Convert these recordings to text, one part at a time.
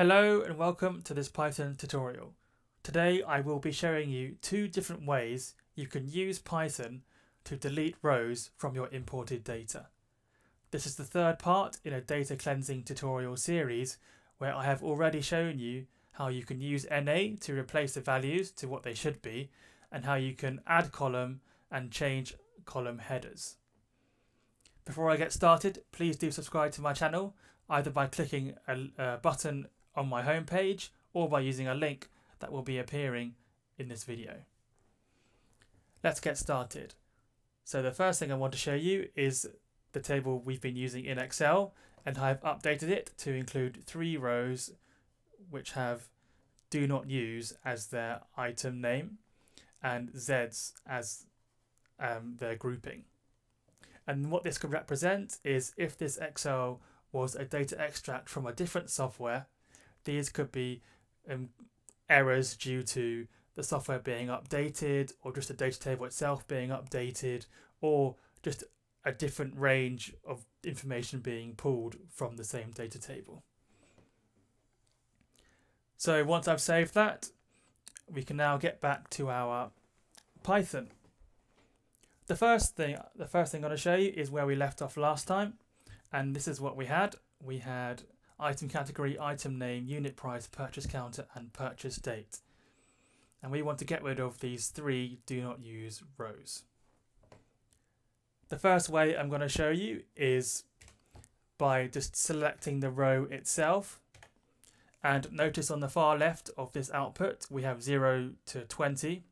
Hello and welcome to this Python tutorial. Today I will be showing you two different ways you can use Python to delete rows from your imported data. This is the third part in a data cleansing tutorial series where I have already shown you how you can use NA to replace the values to what they should be and how you can add column and change column headers. Before I get started, please do subscribe to my channel either by clicking a, a uh, button on my homepage or by using a link that will be appearing in this video. Let's get started. So the first thing I want to show you is the table we've been using in Excel and I've updated it to include three rows which have do not use as their item name and Z's as um, their grouping. And what this could represent is if this Excel was a data extract from a different software, these could be um, errors due to the software being updated or just the data table itself being updated or just a different range of information being pulled from the same data table. So once I've saved that, we can now get back to our Python. The first thing the first thing I'm going to show you is where we left off last time and this is what we had. We had item category, item name, unit price, purchase counter and purchase date. And we want to get rid of these three do not use rows. The first way I'm going to show you is by just selecting the row itself. And notice on the far left of this output, we have 0 to 20.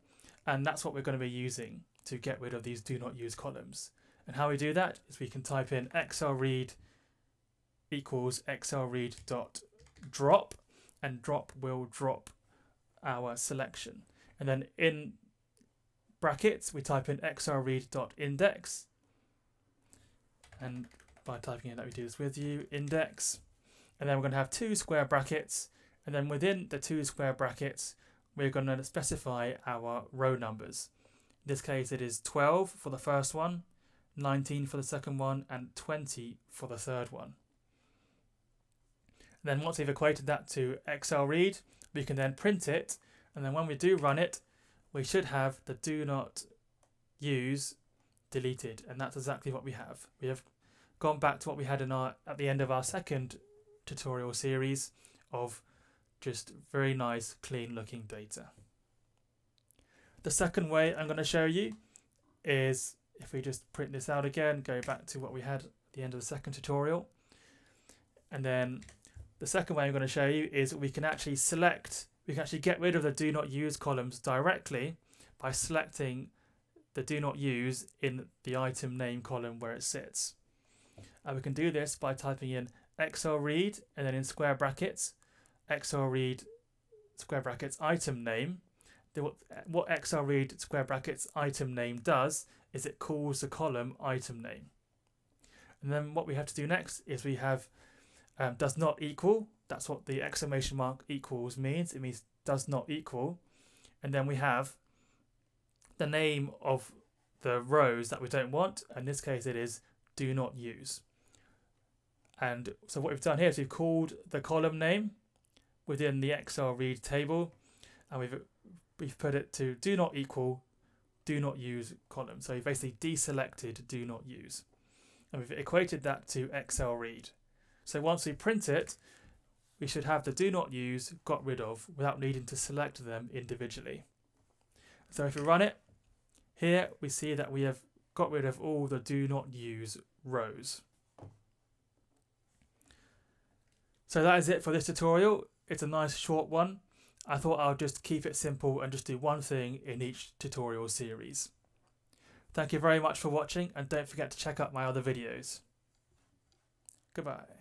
And that's what we're going to be using to get rid of these do not use columns. And how we do that is we can type in xlread equals xlread dot drop and drop will drop our selection. And then in brackets, we type in xlread dot index. And by typing in that, we do this with you, index. And then we're going to have two square brackets. And then within the two square brackets, we're going to specify our row numbers. In this case, it is 12 for the first one, 19 for the second one, and 20 for the third one. Then once we've equated that to Excel xlread, we can then print it. And then when we do run it, we should have the do not use deleted. And that's exactly what we have. We have gone back to what we had in our at the end of our second tutorial series of just very nice, clean looking data. The second way I'm going to show you is if we just print this out again, go back to what we had at the end of the second tutorial. And then the second way I'm going to show you is we can actually select, we can actually get rid of the do not use columns directly by selecting the do not use in the item name column where it sits. And we can do this by typing in xlread and then in square brackets, xlread square brackets item name. What, what xlread square brackets item name does is it calls the column item name. And then what we have to do next is we have um, does not equal. That's what the exclamation mark equals means. It means does not equal. And then we have the name of the rows that we don't want. In this case, it is do not use. And so what we've done here is we've called the column name within the xlread table, and we've we've put it to do not equal do not use column. So we've basically deselected do not use. And we've equated that to xlread. So once we print it, we should have the do not use got rid of without needing to select them individually. So if we run it, here we see that we have got rid of all the do not use rows. So that is it for this tutorial. It's a nice short one. I thought I'll just keep it simple and just do one thing in each tutorial series. Thank you very much for watching and don't forget to check out my other videos. Goodbye.